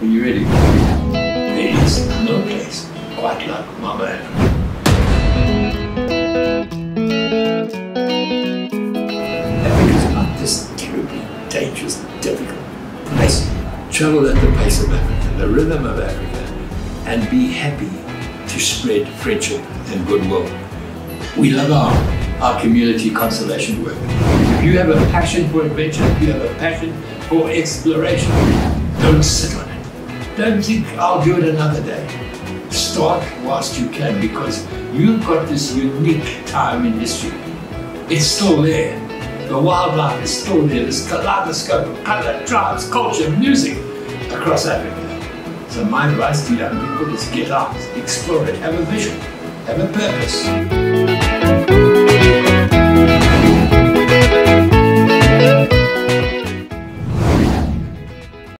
Are you ready? There is no place quite like Mama is not this terribly dangerous, difficult place. Travel at the pace of Africa, the rhythm of Africa, and be happy to spread friendship and goodwill. We love our, our community conservation work. If you have a passion for adventure, if you have a passion for exploration, don't sit. Don't think I'll do it another day. Start whilst you can because you've got this unique time in history. It's still there. The wildlife is still there. This kaleidoscope of color, tribes, culture, music across Africa. So my advice to young people is get out, explore it, have a vision, have a purpose.